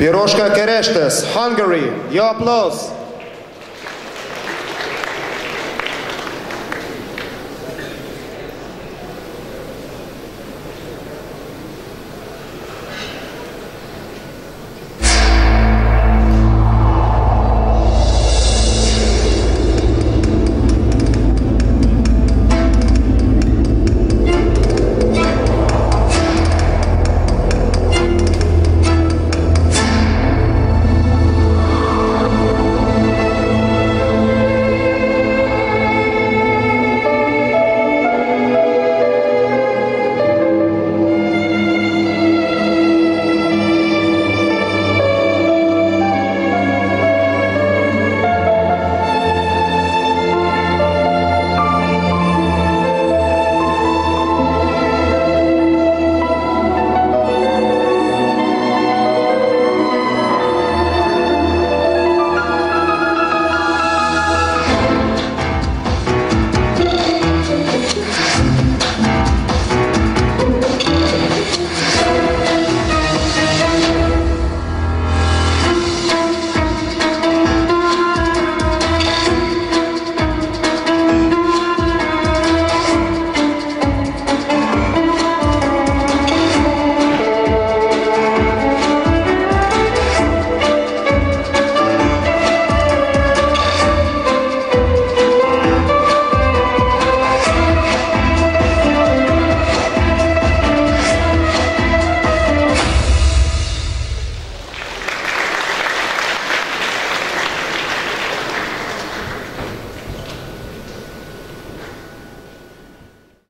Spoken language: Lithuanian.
Piroshka Kereshtes, Hungary. Your applause.